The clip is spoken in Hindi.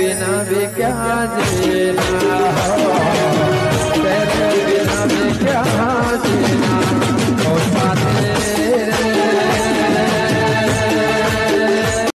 बिना भी क्या जीना